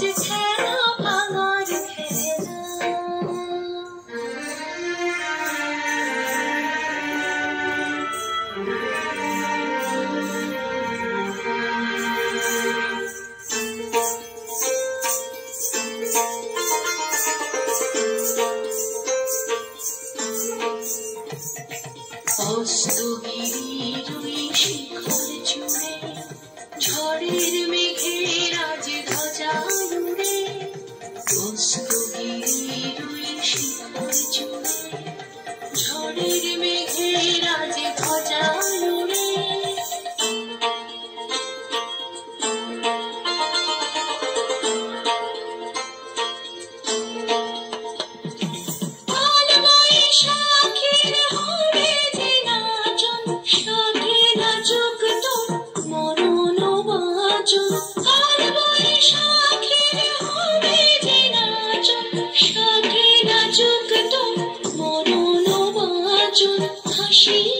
খেলা ভাঙার খেলা। অস্ত closer. সাথে নাচুক তো মনোনবাচন হাসি।